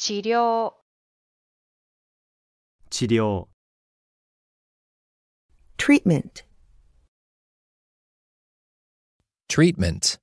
治療、治療、treatment, treatment,